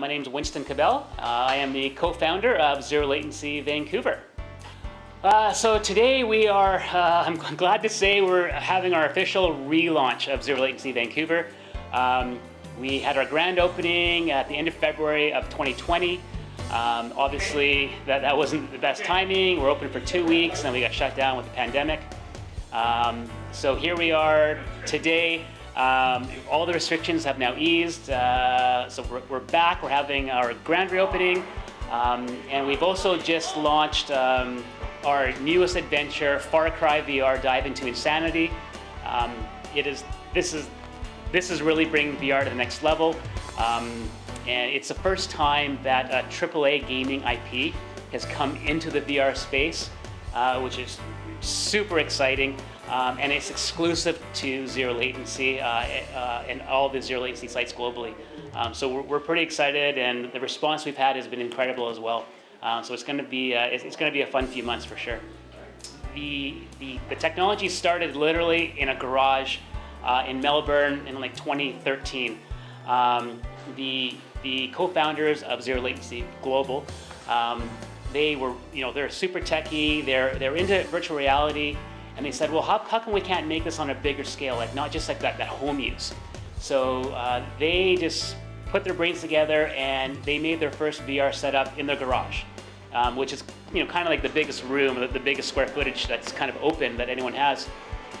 My name is Winston Cabell. Uh, I am the co-founder of Zero Latency Vancouver. Uh, so today we are, uh, I'm glad to say we're having our official relaunch of Zero Latency Vancouver. Um, we had our grand opening at the end of February of 2020. Um, obviously that, that wasn't the best timing. We're open for two weeks and we got shut down with the pandemic. Um, so here we are today. Um, all the restrictions have now eased, uh, so we're, we're, back. We're having our grand reopening, um, and we've also just launched um, our newest adventure, Far Cry VR: Dive into Insanity. Um, it is this is this is really bringing VR to the next level, um, and it's the first time that a AAA gaming IP has come into the VR space, uh, which is super exciting. Um, and it's exclusive to zero latency uh, uh, and all the zero latency sites globally. Um, so we're, we're, pretty excited, and the response we've had has been incredible as well. Um, so it's going to be uh, it's, it's going to be a fun few months for sure. The, the, the technology started literally in a garage uh, in Melbourne in like 2013. Um, the the co-founders of Zero Latency Global, um, they were you know they're super techy. They're they're into virtual reality. And they said, well, how, how come we can't make this on a bigger scale, like not just like that, that home use? So uh, they just put their brains together and they made their first VR setup in their garage, um, which is you know kind of like the biggest room, the, the, biggest square footage that's kind of open that anyone has.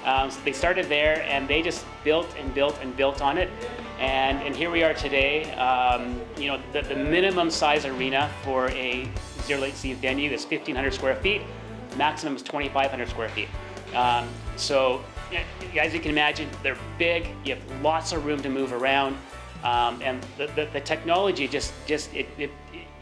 Um, so they started there and they just built and built and built on it. And, and here we are today. Um, you know, the, the minimum size arena for a zero latency venue is 1,500 square feet. Maximum is 2,500 square feet. Um, so as you can imagine, they're big. You have lots of room to move around. Um, and the, the, the, technology just, just it, it,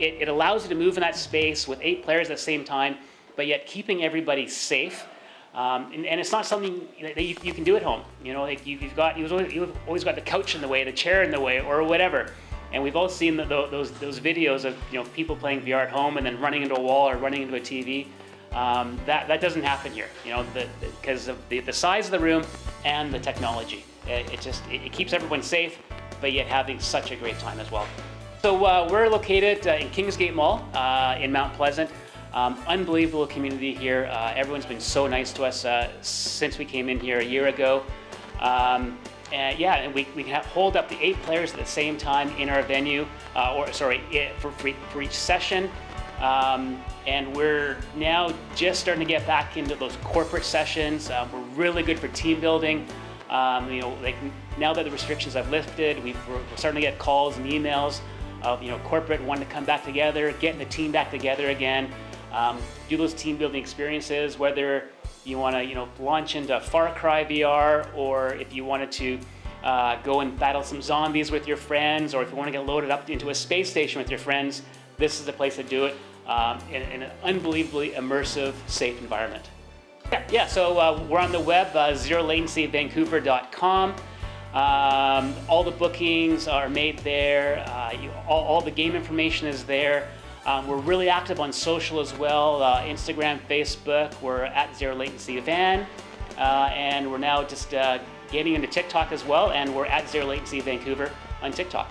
it, allows you to move in that space with eight players at the same time, but yet keeping everybody safe. Um, and, and, it's not something that you, you, can do at home. You know, like you, have got, you've always, you've always got the couch in the way, the chair in the way, or whatever. And we've all seen the, those, those videos of you know, people playing VR at home and then running into a wall or running into a TV. Um, that, that doesn't happen here, you know, because of the, the size of the room and the technology. It, it just it, it, keeps everyone safe, but yet having such a great time as well. So uh, we're located uh, in Kingsgate Mall uh, in Mount Pleasant. Um, unbelievable community here. Uh, everyone's been so nice to us uh, since we came in here a year ago. Um, and yeah, and we, we can have, hold up the eight players at the same time in our venue, uh, or sorry, for, for each session. Um, and we're now just starting to get back into those corporate sessions. Um, we're really good for team building. Um, you know, like now that the restrictions have lifted, we are starting to get calls and emails of you know corporate wanting to come back together, getting the team back together again, um, do those team building experiences. Whether you want to you know launch into Far Cry VR, or if you wanted to uh, go and battle some zombies with your friends, or if you want to get loaded up into a space station with your friends, this is the place to do it um, in, in, an unbelievably immersive, safe environment. Yeah, yeah so uh, we're on the web, uh, zerolatencyvancouver.com. Um, all the bookings are made there. Uh, you, all, all, the game information is there. Um, we're really active on social as well, uh, Instagram, Facebook. We're at Zero Latency Van. Uh, and we're now just uh, getting into TikTok as well, and we're at Zero Latency Vancouver on TikTok.